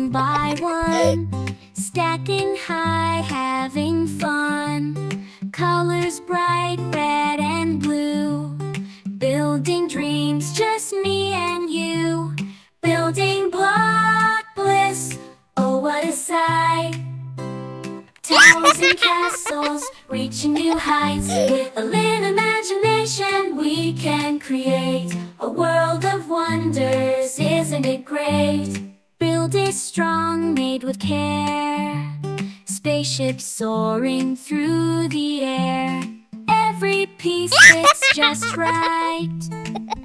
one by one, stacking high, having fun. Colors bright, red and blue, building dreams, just me and you. Building block bliss, oh what a sight. Towers and castles, reaching new heights. With a little imagination, we can create a world of wonders. Isn't it great? It strong, made with care. Spaceship soaring through the air. Every piece fits just right.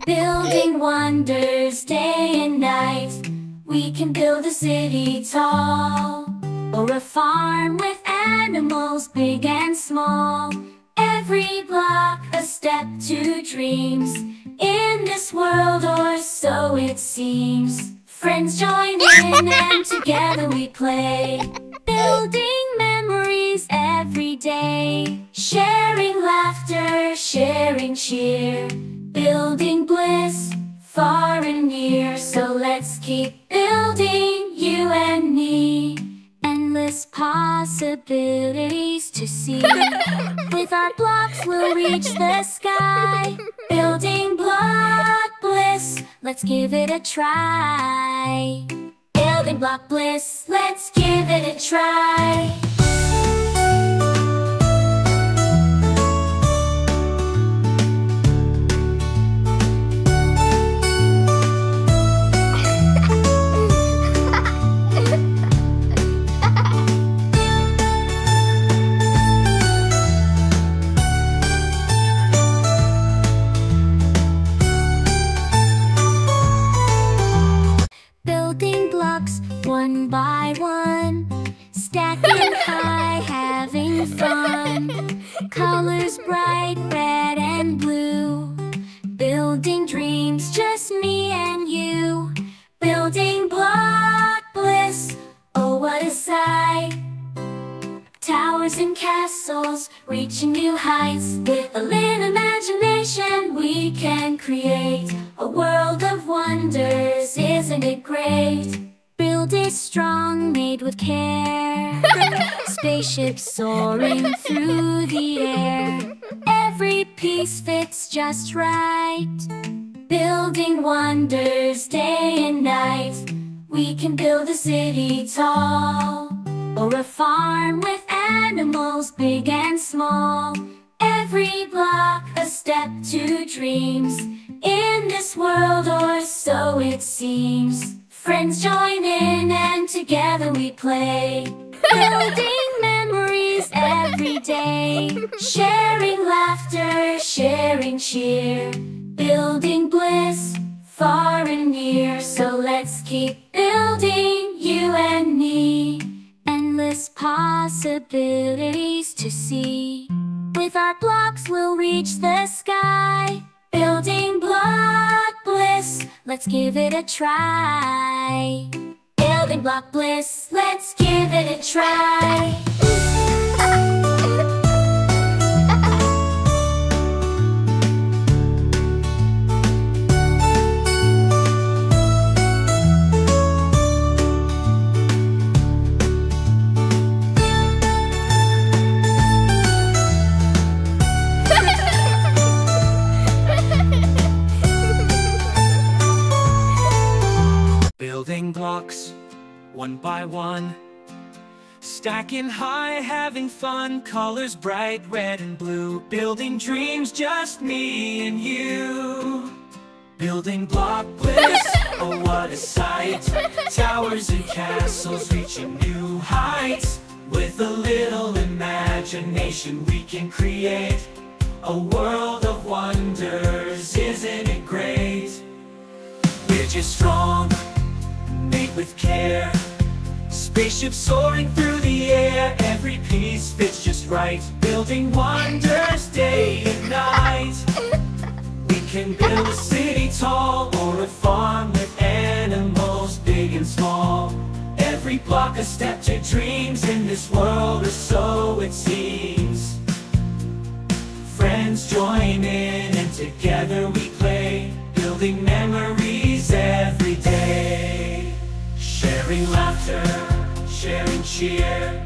Building wonders day and night. We can build a city tall. Or a farm with animals big and small. Every block a step to dreams. In this world, or so it seems. Friends join in and together we play. Building memories every day. Sharing laughter, sharing cheer. Building bliss far and near. So let's keep building, you and me. Endless possibilities to see. With our blocks, we'll reach the sky. Building block bliss, let's give it a try. Building block bliss, let's give it a try. Fun. Colors bright, red and blue. Building dreams, just me and you. Building block bliss, oh what a sight. Towers and castles, reaching new heights. With a little imagination, we can create a world of wonders. Isn't it great? It strong, made with care. Spaceship soaring through the air. Every piece fits just right. Building wonders day and night. We can build a city tall. Or a farm with animals big and small. Every block a step to dreams. In this world, or so it seems. Friends join in and together we play. Building memories every day. Sharing laughter, sharing cheer. Building bliss far and near. So let's keep building, you and me. Endless possibilities to see. With our blocks, we'll reach the sky. Building block bliss, let's give it a try. Building block bliss, let's give it a try. Building blocks, one by one. Stacking high, having fun. Colors bright, red and blue. Building dreams, just me and you. Building block bliss, oh what a sight. Towers and castles reaching new heights. With a little imagination, we can create a world of wonders. Isn't it great? We're just strong, with care. Spaceship soaring through the air, every piece fits just right. Building wonders day and night. We can build a city tall or a farm with animals big and small. Every block a step to dreams in this world, or so it seems. Friends join in and together Laughter, sharing cheer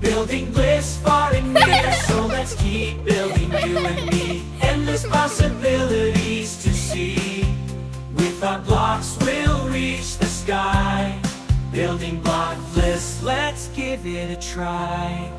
Building bliss far and near So let's keep building you and me. Endless possibilities to see. With our blocks we'll reach the sky. Building block bliss, let's give it a try